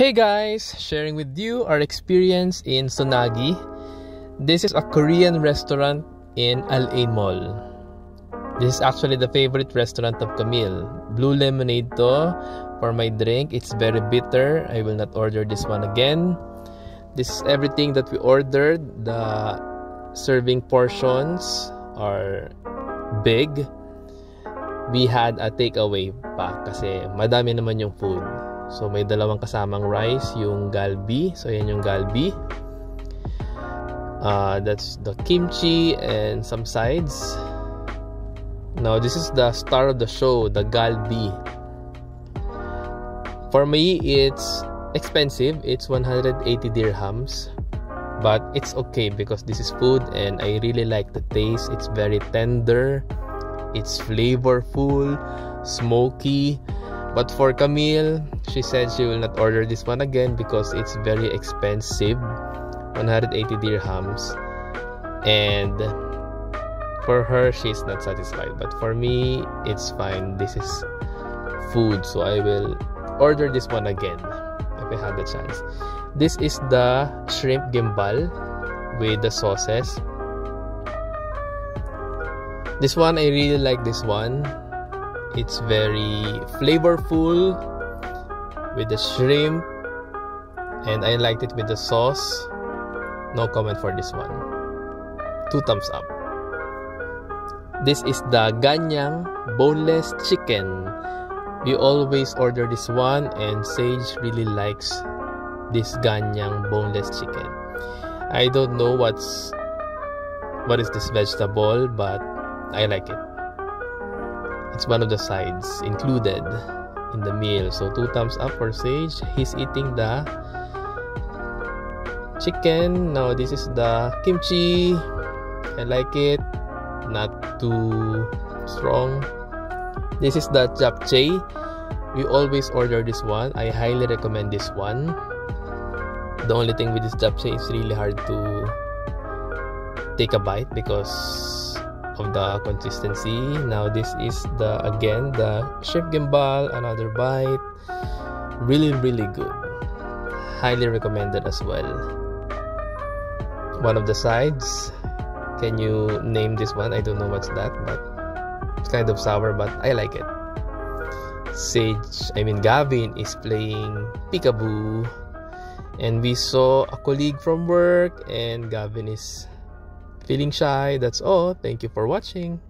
Hey guys, sharing with you our experience in Sonagi. This is a Korean restaurant in Al Ain Mall. This is actually the favorite restaurant of Camille. Blue lemonade to for my drink. It's very bitter. I will not order this one again. This is everything that we ordered. The serving portions are big. We had a takeaway pa kasi madami naman yung food. So may dalawang kasamang rice, yung galbi. So yan yung galbi. Uh, that's the kimchi and some sides. Now this is the star of the show, the galbi. For me, it's expensive. It's 180 dirhams. But it's okay because this is food and I really like the taste. It's very tender. It's flavorful, smoky. But for Camille, she said she will not order this one again because it's very expensive 180 dirhams. And for her, she's not satisfied. But for me, it's fine. This is food, so I will order this one again if I have the chance. This is the shrimp gimbap with the sauces. This one, I really like this one it's very flavorful with the shrimp and I liked it with the sauce. No comment for this one. Two thumbs up. This is the ganjang boneless chicken. We always order this one and Sage really likes this ganjang boneless chicken. I don't know what's what is this vegetable but I like it it's one of the sides included in the meal. So two thumbs up for sage. He's eating the chicken. Now this is the kimchi. I like it. Not too strong. This is the japchae. We always order this one. I highly recommend this one. The only thing with this japchae is really hard to take a bite because of the consistency. Now this is the again the chef gimbap another bite. Really really good. Highly recommended as well. One of the sides can you name this one? I don't know what's that but it's kind of sour but i like it. Sage i mean gavin is playing peekaboo. And we saw a colleague from work and gavin is feeling shy. That's all. Thank you for watching.